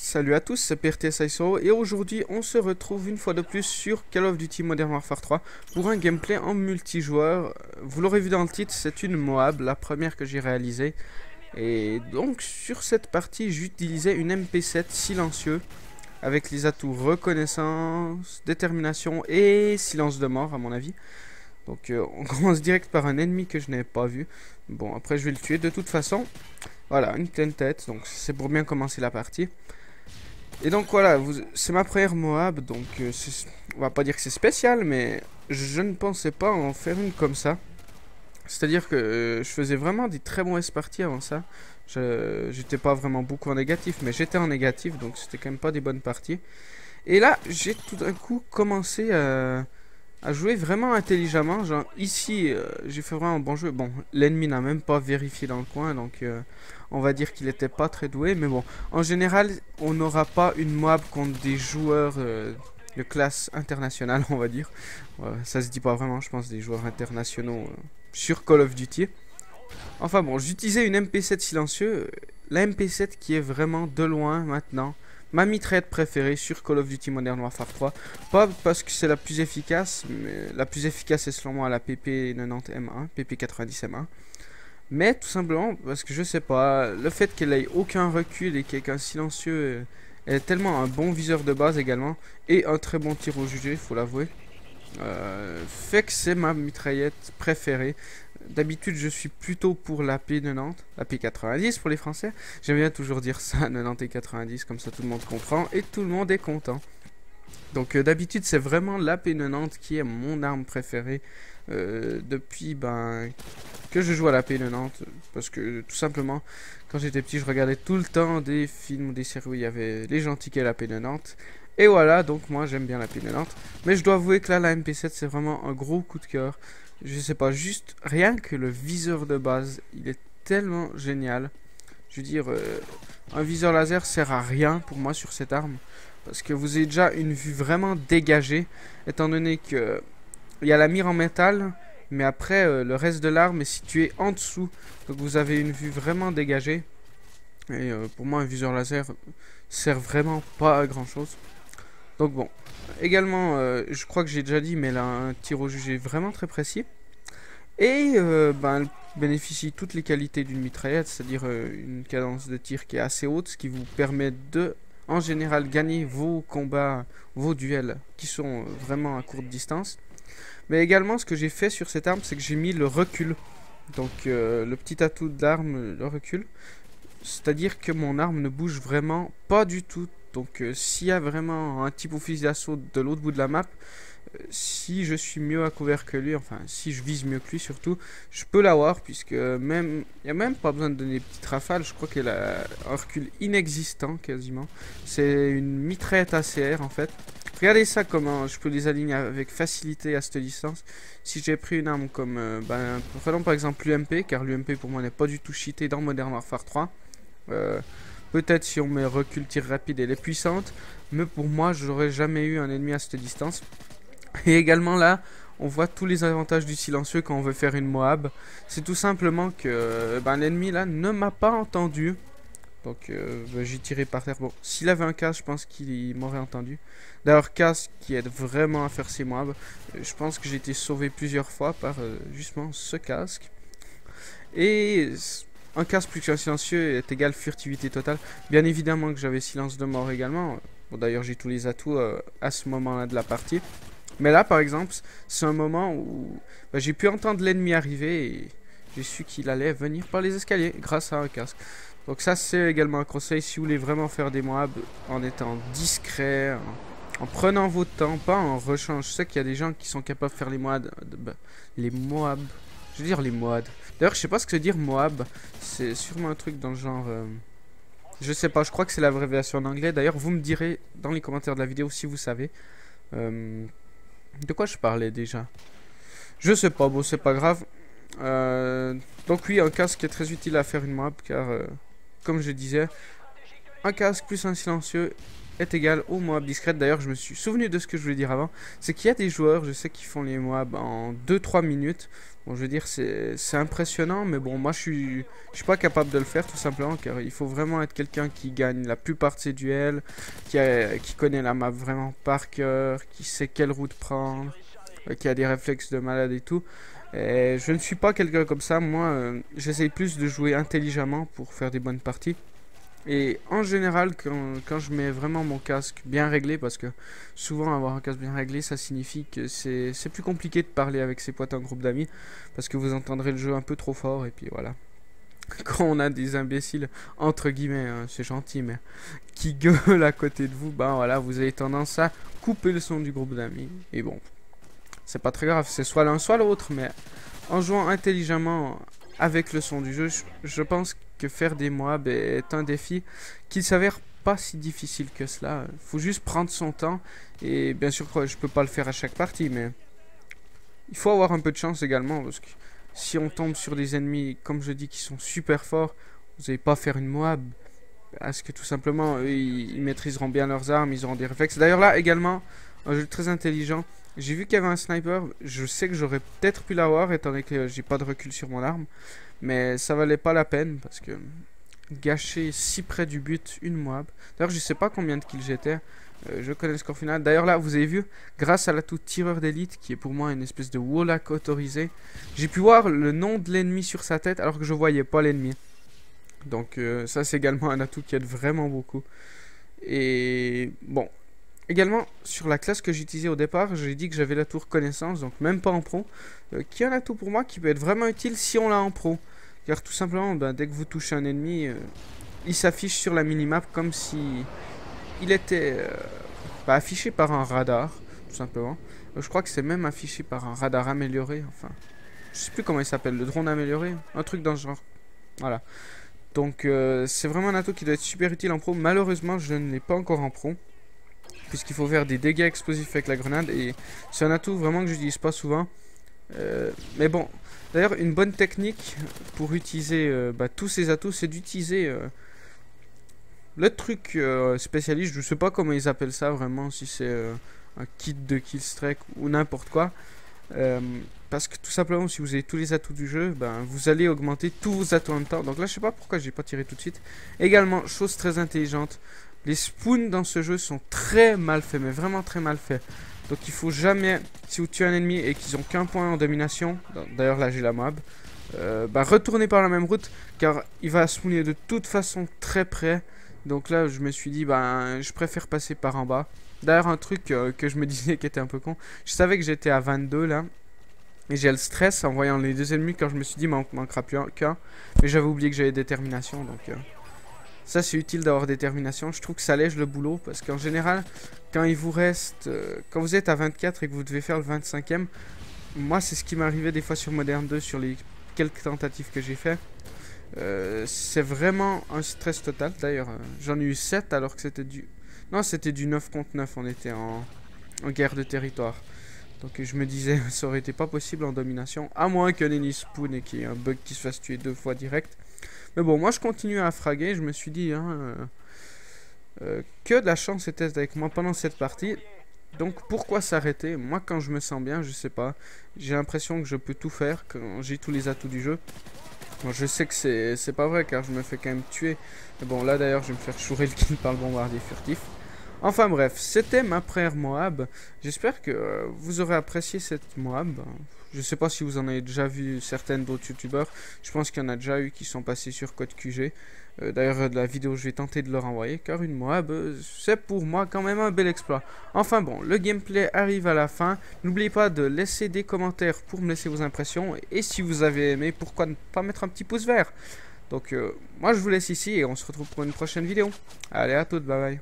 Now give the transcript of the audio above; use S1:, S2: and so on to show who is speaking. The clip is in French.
S1: Salut à tous, c'est PRTSISO et aujourd'hui on se retrouve une fois de plus sur Call of Duty Modern Warfare 3 pour un gameplay en multijoueur. Vous l'aurez vu dans le titre, c'est une Moab, la première que j'ai réalisée. Et donc sur cette partie j'utilisais une MP7 silencieux avec les atouts reconnaissance, détermination et silence de mort à mon avis. Donc euh, on commence direct par un ennemi que je n'avais pas vu. Bon après je vais le tuer de toute façon. Voilà, une pleine tête, donc c'est pour bien commencer la partie. Et donc voilà, c'est ma première Moab, donc euh, on va pas dire que c'est spécial, mais je ne pensais pas en faire une comme ça. C'est-à-dire que euh, je faisais vraiment des très mauvaises parties avant ça. J'étais pas vraiment beaucoup en négatif, mais j'étais en négatif, donc c'était quand même pas des bonnes parties. Et là, j'ai tout d'un coup commencé à, jouer vraiment intelligemment. Genre ici, euh, j'ai fait vraiment un bon jeu. Bon, l'ennemi n'a même pas vérifié dans le coin, donc on va dire qu'il n'était pas très doué. Mais bon, en général, on n'aura pas une mob contre des joueurs euh, de classe internationale, on va dire. ça se dit pas vraiment, je pense, des joueurs internationaux euh, sur Call of Duty. Enfin bon, j'utilisais une MP7 silencieux. La MP7 qui est vraiment de loin maintenant ma mitraillette préférée sur Call of Duty Modern Warfare 3. Pas parce que c'est la plus efficace, mais la plus efficace est selon moi la PP90M1, PP90M1. Mais tout simplement parce que je sais pas, le fait qu'elle ait aucun recul et qu'elle ait un silencieux est tellement un bon viseur de base également et un très bon tir au jugé, faut l'avouer. Euh, fait que c'est ma mitraillette préférée. D'habitude, je suis plutôt pour la P90, la P90 pour les Français. J'aime bien toujours dire ça, 90 et 90, comme ça tout le monde comprend et tout le monde est content. Donc euh, d'habitude, c'est vraiment la P90 qui est mon arme préférée euh, depuis ben, que je joue à la P90. Parce que tout simplement, quand j'étais petit, je regardais tout le temps des films ou des séries où il y avait les gentils qui la P90. Et voilà, donc moi j'aime bien la P90. Mais je dois avouer que là, la MP7, c'est vraiment un gros coup de cœur. Je sais pas, juste rien que le viseur de base, il est tellement génial. Je veux dire, euh, un viseur laser sert à rien pour moi sur cette arme. Parce que vous avez déjà une vue vraiment dégagée. Étant donné que il y a la mire en métal, mais après euh, le reste de l'arme est situé en dessous. Donc vous avez une vue vraiment dégagée. Et euh, pour moi un viseur laser sert vraiment pas à grand chose. Donc bon. Également, euh, je crois que j'ai déjà dit, mais elle a un tir au jugé vraiment très précis. Et ben, elle bénéficie toutes les qualités d'une mitraillette, c'est-à-dire une cadence de tir qui est assez haute, ce qui vous permet de en général gagner vos combats, vos duels qui sont vraiment à courte distance. Mais également, ce que j'ai fait sur cette arme, c'est que j'ai mis le recul. Donc, euh, le petit atout d'arme, le recul. C'est-à-dire que mon arme ne bouge vraiment pas du tout. Donc, euh, s'il y a vraiment un type au fusil d'assaut de l'autre bout de la map, euh, si je suis mieux à couvert que lui, enfin, si je vise mieux que lui surtout, je peux l'avoir, puisque même, il n'y a même pas besoin de donner des petites rafales. Je crois qu'elle a un recul inexistant quasiment. C'est une mitraillette ACR en fait. Regardez ça comment je peux les aligner avec facilité à cette distance. Si j'ai pris une arme comme, euh, ben, prenons par exemple l'UMP, car l'UMP pour moi n'est pas du tout cheaté dans Modern Warfare 3. Euh, peut-être si on met recul tir rapide elle est puissante, mais pour moi j'aurais jamais eu un ennemi à cette distance. Et également là, on voit tous les avantages du silencieux quand on veut faire une Moab. C'est tout simplement que ben, l'ennemi là ne m'a pas entendu. Donc euh, bah, j'ai tiré par terre. Bon, s'il avait un casque, je pense qu'il m'aurait entendu. D'ailleurs, casque qui aide vraiment à faire ses mobs. Euh, je pense que j'ai été sauvé plusieurs fois par euh, justement ce casque. Et un casque plus qu'un silencieux est égal furtivité totale. Bien évidemment que j'avais silence de mort également. Bon, d'ailleurs, j'ai tous les atouts à ce moment-là de la partie. Mais là, par exemple, c'est un moment où bah, j'ai pu entendre l'ennemi arriver et j'ai su qu'il allait venir par les escaliers grâce à un casque. Donc ça c'est également un conseil si vous voulez vraiment faire des moabs en étant discret, en, prenant votre temps, pas en rushant. Je sais qu'il y a des gens qui sont capables de faire les moabs, bah, les moabs, je veux dire les moabs. D'ailleurs je sais pas ce que dire moab, c'est sûrement un truc dans le genre... Euh, je sais pas, je crois que c'est la l'abréviation en anglais. D'ailleurs vous me direz dans les commentaires de la vidéo si vous savez. Euh, de quoi je parlais déjà Je sais pas, bon c'est pas grave. Euh, donc oui, un casque est très utile à faire une map car comme je disais, un casque plus un silencieux est égal au Moab discrète. D'ailleurs, je me suis souvenu de ce que je voulais dire avant. C'est qu'il y a des joueurs, je sais, qui font les Moab en 2-3 minutes. Bon, je veux dire, c'est impressionnant, mais bon, moi, je suis, je suis pas capable de le faire, tout simplement, car il faut vraiment être quelqu'un qui gagne la plupart de ses duels, qui, qui connaît la map vraiment par cœur, qui sait quelle route prendre, euh, qui a des réflexes de malade et tout. Et je ne suis pas quelqu'un comme ça, moi, euh, j'essaye plus de jouer intelligemment pour faire des bonnes parties. Et en général, quand, je mets vraiment mon casque bien réglé, parce que souvent avoir un casque bien réglé, ça signifie que c'est plus compliqué de parler avec ses potes en groupe d'amis, parce que vous entendrez le jeu un peu trop fort, et puis voilà. Quand on a des imbéciles, entre guillemets, hein, c'est gentil, mais qui gueulent à côté de vous, ben voilà, vous avez tendance à couper le son du groupe d'amis. Et bon, c'est pas très grave, c'est soit l'un soit l'autre, mais en jouant intelligemment avec le son du jeu, je pense que faire des Moab est un défi qui s'avère pas si difficile que cela. faut juste prendre son temps. Et bien sûr, je peux pas le faire à chaque partie, mais il faut avoir un peu de chance également. Parce que si on tombe sur des ennemis, comme je dis, qui sont super forts, vous n'allez pas faire une Moab. Parce que tout simplement, eux, ils, maîtriseront bien leurs armes, ils auront des réflexes. D'ailleurs, là également, un jeu très intelligent. J'ai vu qu'il y avait un sniper. Je sais que j'aurais peut-être pu l'avoir, étant donné que j'ai pas de recul sur mon arme. Mais ça valait pas la peine parce que gâcher si près du but une Moab. D'ailleurs, je sais pas combien de kills j'étais. Euh, je connais le score final. D'ailleurs, là, vous avez vu, grâce à la toute tireur d'élite, qui est pour moi une espèce de Wallach autorisé, j'ai pu voir le nom de l'ennemi sur sa tête alors que je voyais pas l'ennemi. Donc, euh, ça, c'est également un atout qui aide vraiment beaucoup. Et bon, Également, sur la classe que j'utilisais au départ, j'ai dit que j'avais la tour connaissance, donc même pas en pro, euh, qui est un atout pour moi qui peut être vraiment utile si on l'a en pro? Car tout simplement, ben, dès que vous touchez un ennemi, euh, il s'affiche sur la minimap comme si il était euh, affiché par un radar, tout simplement. je crois que c'est même affiché par un radar amélioré, enfin, je sais plus comment il s'appelle, le drone amélioré, un truc dans ce genre. Voilà. Donc c'est vraiment un atout qui doit être super utile en pro. Malheureusement, je ne l'ai pas encore en pro puisqu'il faut faire des dégâts explosifs avec la grenade et c'est un atout vraiment que j'utilise pas souvent. Euh, mais bon, d'ailleurs une bonne technique pour utiliser euh, bah, tous ces atouts, c'est d'utiliser euh, le truc spécialiste, je sais pas comment ils appellent ça vraiment, si c'est un kit de killstrike ou n'importe quoi. parce que tout simplement, si vous avez tous les atouts du jeu, ben, vous allez augmenter tous vos atouts en même temps. Donc là, je sais pas pourquoi j'ai pas tiré tout de suite. Également, chose très intelligente, les spoons dans ce jeu sont très mal faits, mais vraiment très mal faits. Donc il faut jamais, si vous tuez un ennemi et qu'ils ont qu'un point en domination, d'ailleurs là j'ai la mob, euh, bah retournez par la même route, car il va spawner de toute façon très près. Donc là je me suis dit, bah je préfère passer par en bas. D'ailleurs un truc euh, que je me disais qui était un peu con, je savais que j'étais à 22 là. Et j'ai le stress en voyant les deux ennemis quand je me suis dit, il manquera plus qu'un. Mais j'avais oublié que j'avais détermination, donc... Euh, ça, c'est utile d'avoir détermination. Je trouve que ça allège le boulot parce qu'en général, quand il vous reste... Euh, quand vous êtes à 24 et que vous devez faire le 25e, moi, c'est ce qui arrivé des fois sur Modern 2 sur les quelques tentatives que j'ai fait. Euh, c'est vraiment un stress total. D'ailleurs, euh, j'en ai eu 7 alors que c'était du... Non, c'était du 9 contre 9. On était en, guerre de territoire. Donc je me disais, ça aurait été pas possible en domination. À moins qu'un ennemi spoon et qu'il y ait un bug qui se fasse tuer deux fois direct. Mais bon, moi je continue à fraguer. Je me suis dit hein, euh, euh, que de la chance était avec moi pendant cette partie. Donc pourquoi s'arrêter? Moi quand je me sens bien, je sais pas. J'ai l'impression que je peux tout faire quand j'ai tous les atouts du jeu. je sais que c'est pas vrai car je me fais quand même tuer. Mais bon là d'ailleurs je vais me faire chourer le kill par le bombardier furtif. Enfin bref, c'était ma première Moab. J'espère que euh, vous aurez apprécié cette Moab. Je sais pas si vous en avez déjà vu certaines d'autres youtubeurs. Je pense qu'il y en a déjà eu qui sont passés sur code QG. Euh, d'ailleurs, de la vidéo, je vais tenter de leur envoyer. Car une Moab, euh, c'est pour moi quand même un bel exploit. Enfin bon, le gameplay arrive à la fin. N'oubliez pas de laisser des commentaires pour me laisser vos impressions. Et si vous avez aimé, pourquoi ne pas mettre un petit pouce vert? Donc, moi je vous laisse ici et on se retrouve pour une prochaine vidéo. Allez, à toutes, bye bye.